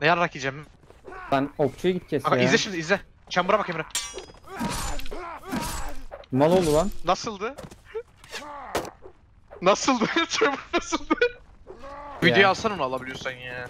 Ne yarrak yiyeceğim? Sen okçuya git kes Aga ya. izle şimdi izle. Çambura bak Emre. Mal oldu lan. Nasıldı? Nasıldı? Çambur nasıldı? Videoyu alsana onu alabiliyorsan ya.